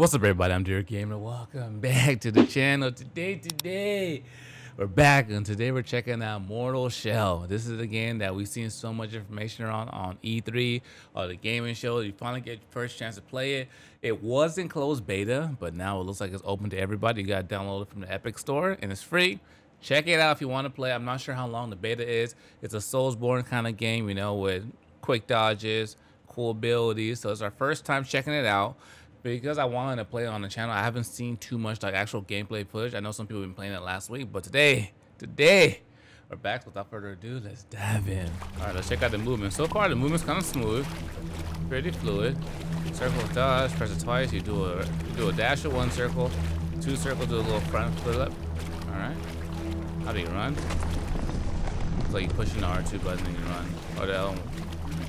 What's up everybody, I'm Dear Gamer. Welcome back to the channel. Today, today, we're back and today we're checking out Mortal Shell. This is a game that we've seen so much information on on E3 or the gaming show. You finally get your first chance to play it. It was in closed beta, but now it looks like it's open to everybody. You got to download it from the Epic Store and it's free. Check it out if you want to play. I'm not sure how long the beta is. It's a Soulsborne kind of game, you know, with quick dodges, cool abilities. So it's our first time checking it out because I wanted to play on the channel, I haven't seen too much like actual gameplay footage. I know some people have been playing it last week, but today, today, we're back. Without further ado, let's dive in. All right, let's check out the movement. So far, the movement's kind of smooth, pretty fluid. Circle dodge, press it twice. You do a you do a dash of one circle, two circles, do a little front flip. All right. How do you run? It's like you pushing the R2 button and you run. Oh, or the L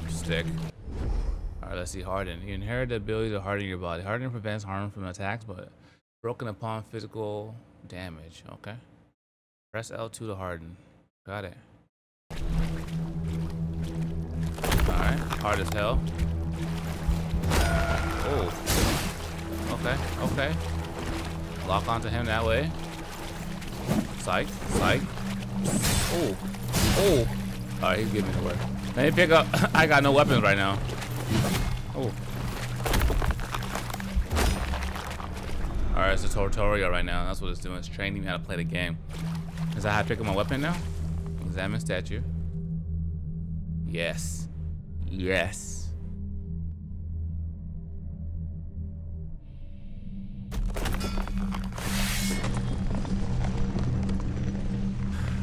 stick. Let's see. Harden. You inherit the ability to harden your body. Harden prevents harm from attacks, but broken upon physical damage. Okay. Press L2 to harden. Got it. Alright. Hard as hell. Oh. Okay. Okay. Lock onto him that way. Psych. Psych. Oh. Oh. Alright, he's giving me the work. Let me pick up. I got no weapons right now. Oh. Alright, it's a tutorial right now. That's what it's doing. It's training me how to play the game. Is that how to pick my weapon now? Examine statue. Yes. Yes.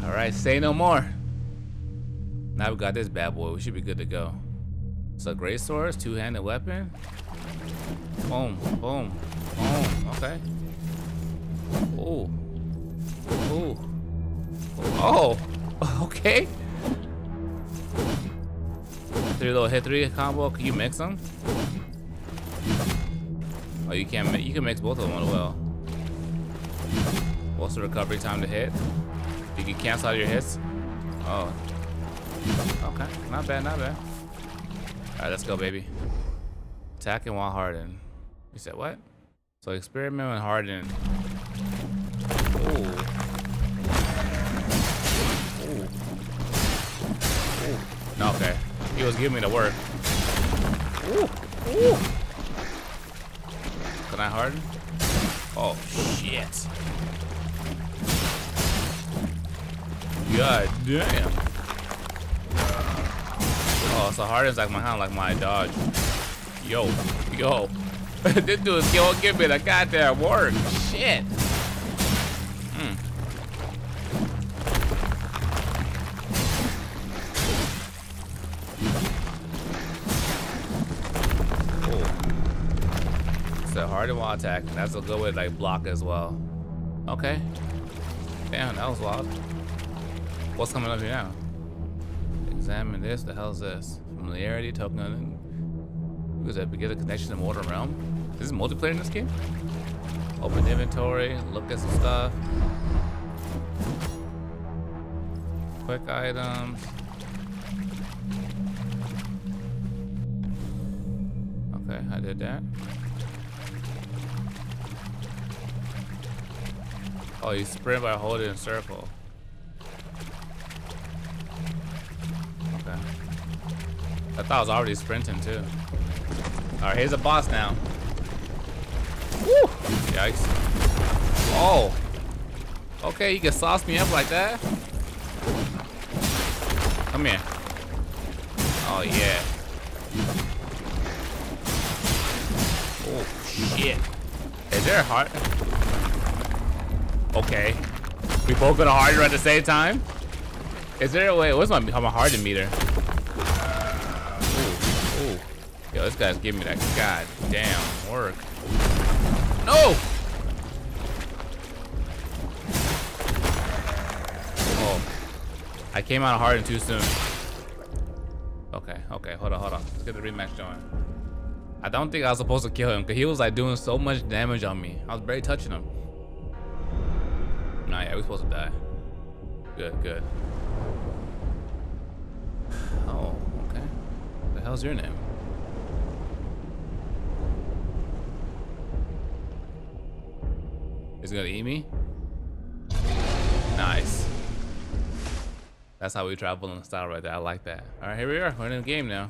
Alright, say no more. Now we got this bad boy. We should be good to go. So great swords, two-handed weapon. Boom, boom, boom. Okay. Ooh. Ooh. Oh. Okay. Three little hit three combo. Can you mix them? Oh, you can't. You can mix both of them well. What's the recovery time to hit? You can cancel out your hits. Oh. Okay. Not bad. Not bad. Alright, let's go, baby. Attacking while hardened. You said what? So experiment with harden. Ooh. Ooh. No, okay. He was giving me the work. Ooh. Ooh. Can I harden? Oh, shit. God damn. Oh, so hard like my hand, like my dodge. Yo, yo. this dude is going give me the goddamn work. Shit. Mm. Cool. So hard and wild attack. That's a good way to like block as well. Okay. Damn, that was wild. What's coming up here now? Examine this. The hell's this? Familiarity token. Who's that? Get a connection to Mortal Realm. Is this multiplayer in this game? Open inventory. Look at some stuff. Quick items. Okay, I did that. Oh, you sprint by holding in circle. I thought I was already sprinting too. Alright, here's a boss now. Woo! Yikes. Oh. Okay, you can sauce me up like that. Come here. Oh yeah. Oh shit. Is there a heart? Okay. We both gonna harden at the same time? Is there a way? What's my, my harden meter? Yo, this guy's giving me that goddamn work. No! Oh. I came out hard and too soon. Okay, okay, hold on, hold on. Let's get the rematch going. I don't think I was supposed to kill him because he was like doing so much damage on me. I was barely touching him. Nah, yeah, we're supposed to die. Good, good. Oh, okay. What the hell's your name? He's gonna eat me? Nice. That's how we travel in the style right there. I like that. All right, here we are. We're in the game now.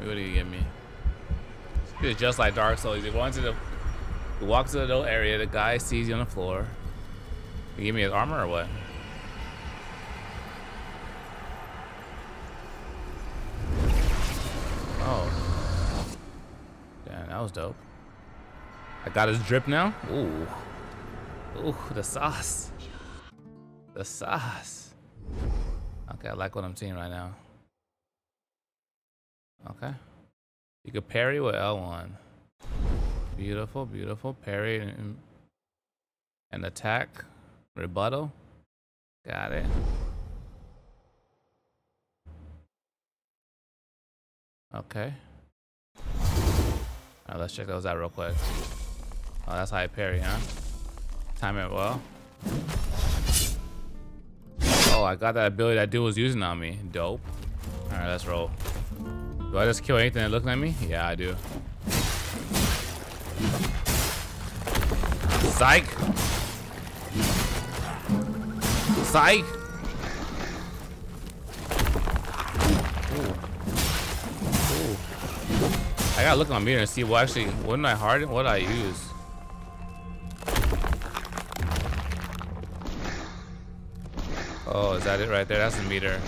What do you give me? It's just like Dark Souls. You walk to the, walk to the little area. The guy sees you on the floor. You give me his armor or what? Oh. Damn, that was dope. I got his drip now. Ooh. Ooh, the sauce. The sauce. Okay, I like what I'm seeing right now. Okay. You could parry with L1. Beautiful, beautiful. Parry and, and attack. Rebuttal. Got it. Okay. Alright, let's check those out real quick. Oh, that's I parry, huh? Time it well. Oh, I got that ability that dude was using on me. Dope. Alright, let's roll. Do I just kill anything that looks at me? Yeah, I do. Psych! Psych! Ooh. Ooh. I gotta look on my meter and see what actually, what did I harden? What did I use? Oh, is that it right there? That's the meter.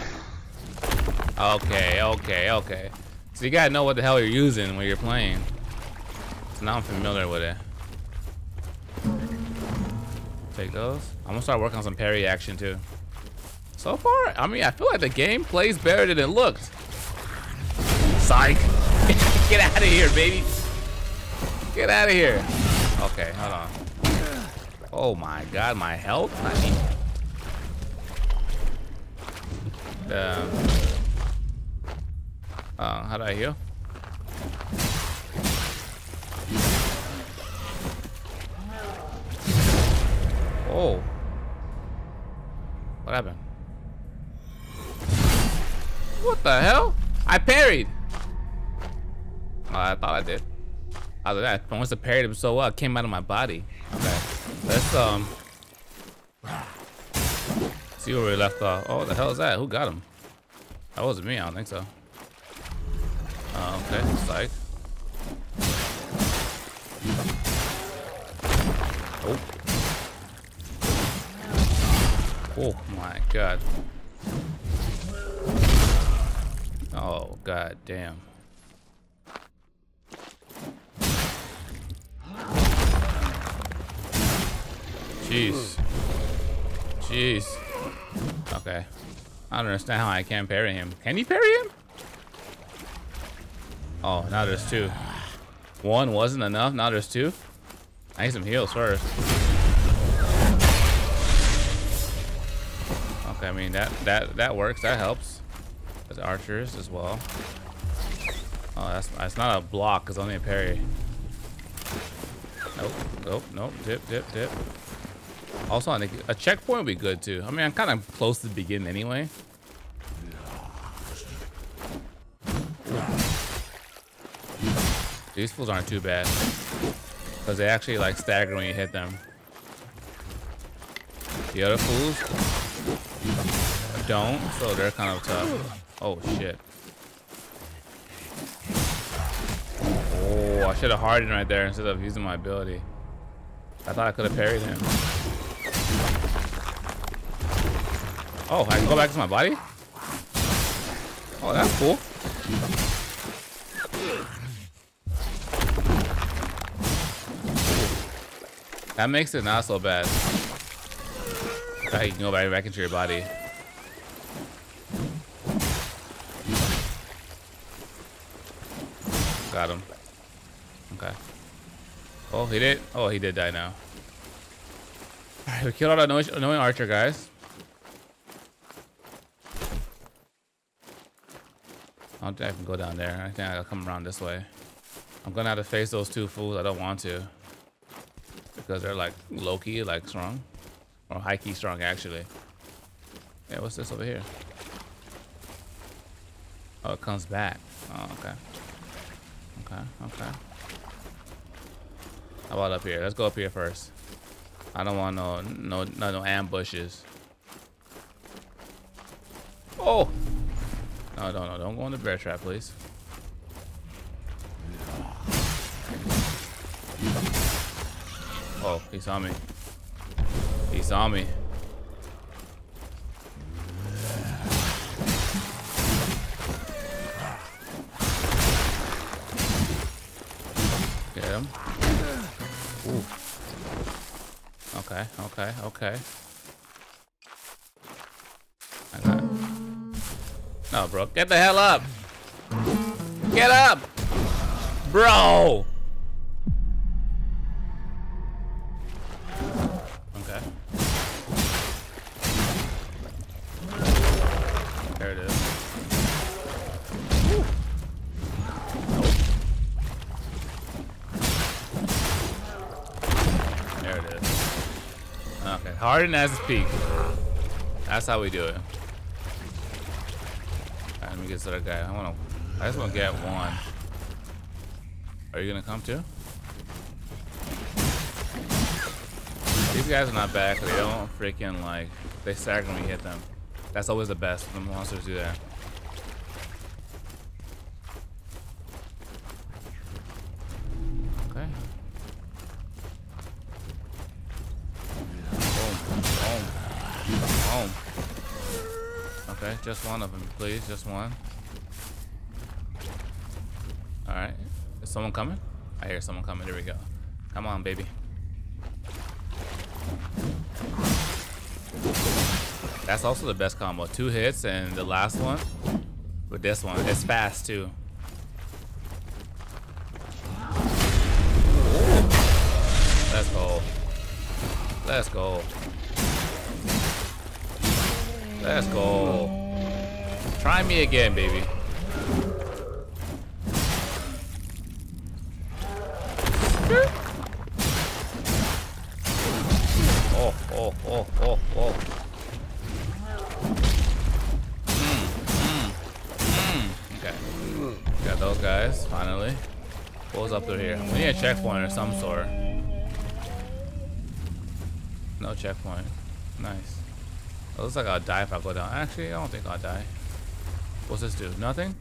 Okay, okay, okay. So you gotta know what the hell you're using when you're playing. So now I'm familiar with it. Take those. I'm gonna start working on some parry action too. So far, I mean, I feel like the game plays better than it looked. Psych. Get out of here, baby. Get out of here. Okay, hold on. Oh my god, my health? I the uh, how do I heal? Oh. What happened? What the hell? I parried. Oh, I thought I did. Other than that, once I parried him so well, it came out of my body. Okay. Let's um see where we left off. Oh, what the hell is that? Who got him? That wasn't me. I don't think so. Oh, okay, psych. Oh. Oh my god. Oh god damn. Jeez. Jeez. Okay. I don't understand how I can't parry him. Can you parry him? Oh, now there's two. One wasn't enough, now there's two. I need some heals first. Okay, I mean that that that works, that helps. There's archers as well. Oh, that's that's not a block, it's only a parry. Nope, nope, nope, dip, dip, dip. Also, think a checkpoint would be good too. I mean, I'm kind of close to the beginning anyway. These fools aren't too bad. Because they actually like stagger when you hit them. The other fools don't, so they're kind of tough. Oh shit. Oh, I should have hardened right there instead of using my ability. I thought I could have parried him. Oh, I can go back to my body? Oh, that's cool. That makes it not so bad. Now you can go right back into your body. Got him. Okay. Oh, he did? Oh, he did die now. Alright, we killed all that annoying archer guys. Don't think I can go down there. I think I gotta come around this way. I'm gonna have to face those two fools. I don't want to because they're like low key, like strong, or high key strong actually. Yeah, what's this over here? Oh, it comes back. Oh, okay. Okay, okay. How about up here? Let's go up here first. I don't want no no no, no ambushes. Oh! No, no, no, don't go in the bear trap, please. Oh, he saw me. He saw me. Get him. Ooh. Okay, okay, okay. No, bro. Get the hell up. Get up. Bro. Okay. There it is. There it is. Okay, harden as its peak. That's how we do it. Let me get to that guy. I wanna I just wanna get one. Are you gonna come too? These guys are not bad they don't freaking like they stagger when we hit them. That's always the best when the monsters do that. Just one of them, please. Just one. Alright. Is someone coming? I hear someone coming. Here we go. Come on, baby. That's also the best combo. Two hits and the last one with this one. It's fast too. Let's go. Let's go. Let's go. Try me again, baby. Oh, oh, oh, oh, oh. Mm, mm, mm. Okay. Got those guys, finally. What up through here? We need a checkpoint or some sort. No checkpoint. Nice. It looks like I'll die if I go down. Actually, I don't think I'll die. What's this do? Nothing?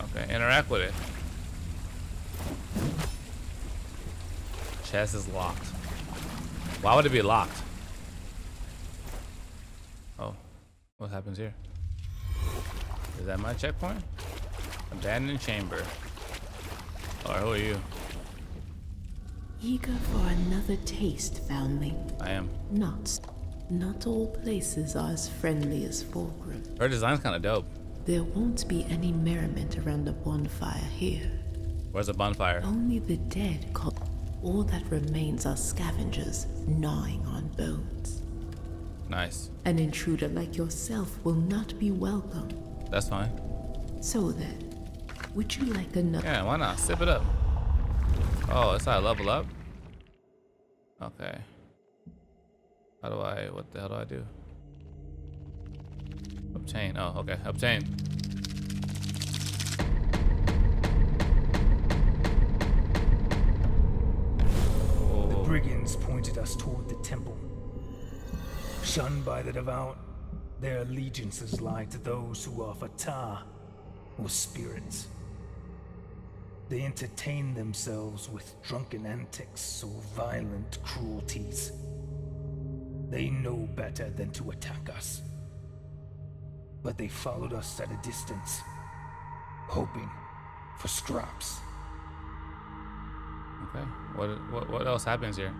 Okay, interact with it. Chest is locked. Why would it be locked? Oh, what happens here? Is that my checkpoint? Abandoned chamber. Or who are you? Eager for another taste, foundling. I am. Not, not all places are as friendly as Fallgrim. Her design's kind of dope. There won't be any merriment around the bonfire here. Where's the bonfire? Only the dead call. All that remains are scavengers gnawing on bones. Nice. An intruder like yourself will not be welcome. That's fine. So then, would you like another? Yeah, why not? Sip it up. Oh, it's how I level up? Okay. How do I, what the hell do I do? Obtain, oh, okay, obtain. The brigands pointed us toward the temple. Shunned by the devout, their allegiances lie to those who are Fatah, or spirits. They entertain themselves with drunken antics or violent cruelties. They know better than to attack us. But they followed us at a distance, hoping for scraps. okay. What, what, what else happens here?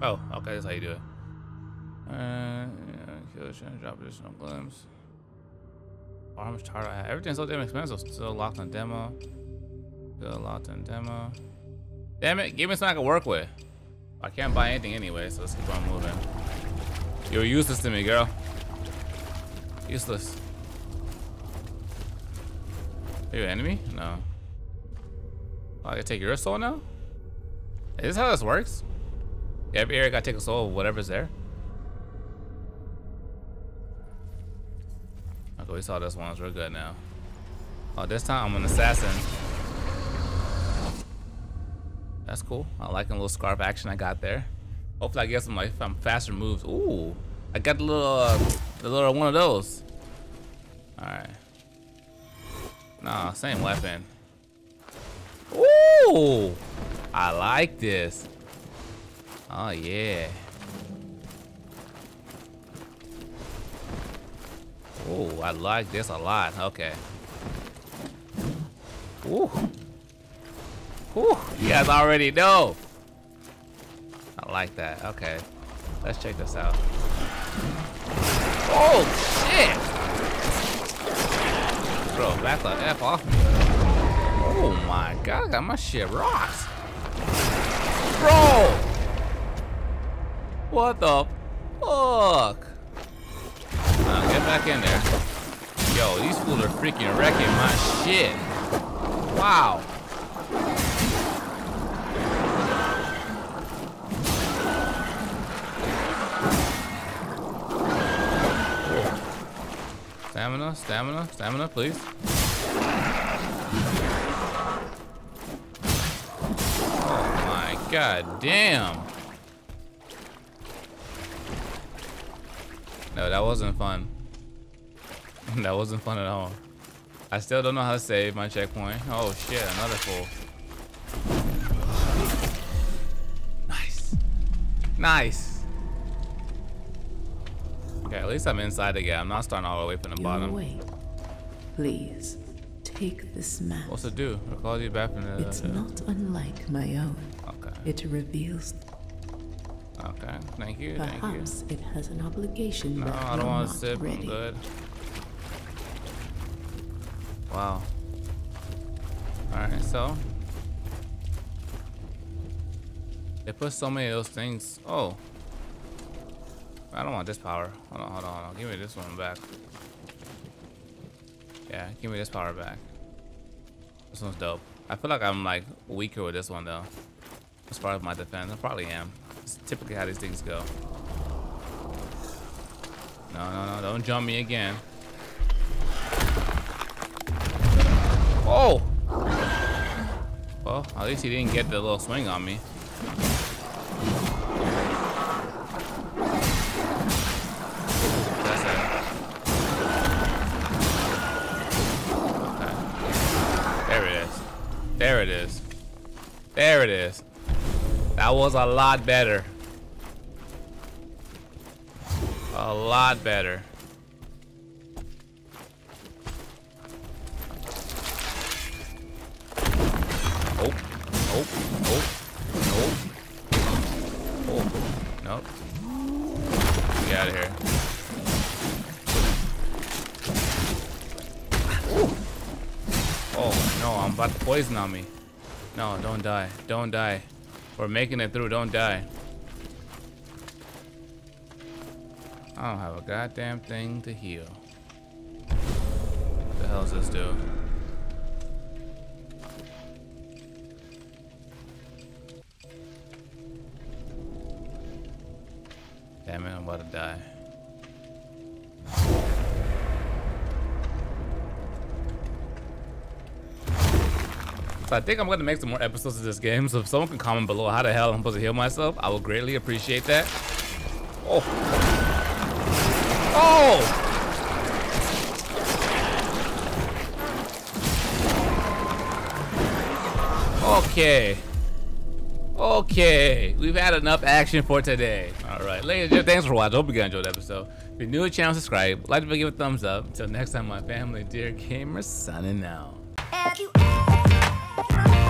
Oh, okay, that's how you do it. Uh, yeah, kill, shouldn't drop additional glimpse. Arms chart. Everything's so damn expensive. Still locked on demo. Still locked on demo. Damn it, give me something I can work with. I can't buy anything anyway, so let's keep on moving. You're useless to me, girl. Useless. Are you an enemy? No. Oh, I can take your soul now? Is this how this works? Every area gotta take a soul of whatever's there? So we saw this one. We're good now. Oh, this time I'm an assassin. That's cool. I like a little scarf action I got there. Hopefully I get some like some faster moves. Ooh, I got the little, uh, the little one of those. All right. Nah, same weapon. Ooh, I like this. Oh yeah. Ooh, I like this a lot. Okay. Ooh. Ooh, you guys already know. I like that. Okay. Let's check this out. Oh, shit! Bro, back the F off me. Oh my god, I got my shit rocks. Bro! What the fuck? Nah, get back in there. Yo, these fools are freaking wrecking my shit. Wow. Stamina, stamina, stamina, please. Oh my god damn. No, that wasn't fun. that wasn't fun at all. I still don't know how to save my checkpoint. Oh shit, another full. Nice. Nice. Okay, at least I'm inside again. I'm not starting all the way from the You're bottom. awake. Please, take this mat. What's it do? Recall you back from the. It's not unlike my own. Okay. It reveals Okay. Thank you. Thank you. perhaps it has an obligation No, that I don't want to sip. I'm ready. good. Wow. Alright, so. They put so many of those things. Oh. I don't want this power. Hold on, hold on, hold on. Give me this one back. Yeah, give me this power back. This one's dope. I feel like I'm like weaker with this one though. As far as my defense, I probably am. It's typically how these things go. No, no, no, don't jump me again. Oh! Well, at least he didn't get the little swing on me. There it is. There it is. There it is. That was a lot better. A lot better. Nope. Nope. Nope. Nope. Oh. Nope. Get out of here. No. I'm about to poison on me. No, don't die. Don't die. We're making it through. Don't die. I don't have a goddamn thing to heal. What the hell does this do? Damn it, I'm about to die. So I think I'm gonna make some more episodes of this game. So if someone can comment below how the hell I'm supposed to heal myself, I will greatly appreciate that. Oh. Oh! Okay. Okay. We've had enough action for today. Alright, ladies and gentlemen, thanks for watching. Hope you guys enjoyed the episode. If you're new to the channel, subscribe. Like to give it a thumbs up. Until next time, my family, dear gamers, signing out. Bye.